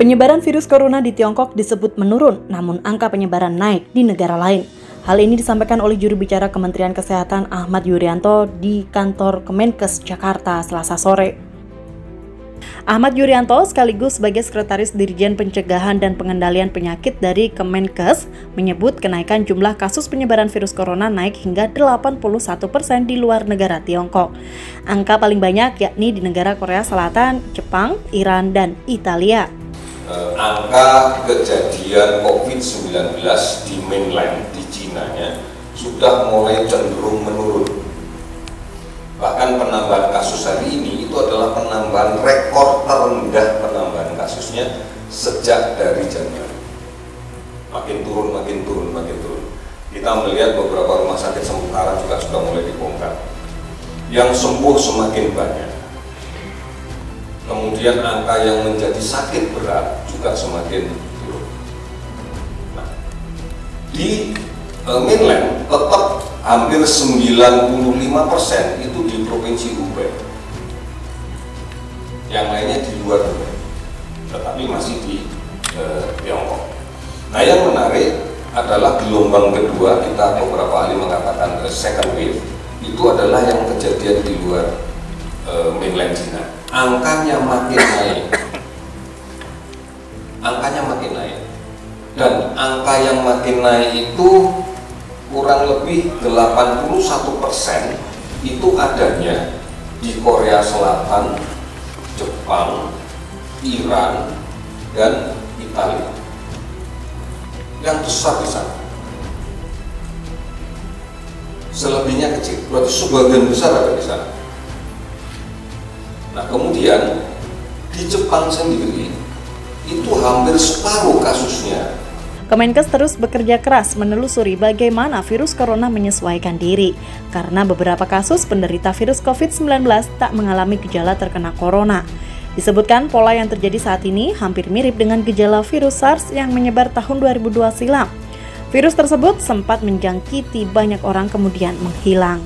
Penyebaran virus corona di Tiongkok disebut menurun, namun angka penyebaran naik di negara lain. Hal ini disampaikan oleh juru bicara Kementerian Kesehatan Ahmad Yuryanto di kantor Kemenkes Jakarta Selasa sore. Ahmad Yuryanto sekaligus sebagai Sekretaris Dirjen Pencegahan dan Pengendalian Penyakit dari Kemenkes menyebut kenaikan jumlah kasus penyebaran virus corona naik hingga 81% persen di luar negara Tiongkok. Angka paling banyak yakni di negara Korea Selatan, Jepang, Iran, dan Italia. Eh, angka kejadian COVID-19 di mainland, di Cina sudah mulai cenderung menurun. Bahkan penambahan kasus hari ini itu adalah penambahan rekor terendah penambahan kasusnya sejak dari Januari. Makin turun makin turun makin turun. Kita melihat beberapa rumah sakit sementara juga sudah mulai dibongkar. Yang sembuh semakin banyak. Kemudian angka yang menjadi sakit berat juga semakin turun. Nah, di uh, mainland tetap hampir 95 persen itu di provinsi Hubei. Yang lainnya di luar Hubei tetapi masih di eh, Tiongkok. Nah yang menarik adalah gelombang kedua kita beberapa kali mengatakan eh, second wave itu adalah yang kejadian di luar eh, mainland China. Angkanya makin naik angkanya makin naik dan angka yang makin naik itu kurang lebih 81 persen itu adanya di Korea Selatan, Jepang, Iran, dan Italia. Yang besar di sana. Selebihnya kecil, berarti sebagian besar ada di sana. Nah kemudian di Jepang sendiri itu hampir separuh kasusnya Kemenkes terus bekerja keras menelusuri bagaimana virus corona menyesuaikan diri, karena beberapa kasus penderita virus COVID-19 tak mengalami gejala terkena corona. Disebutkan pola yang terjadi saat ini hampir mirip dengan gejala virus SARS yang menyebar tahun 2002 silam. Virus tersebut sempat menjangkiti banyak orang kemudian menghilang.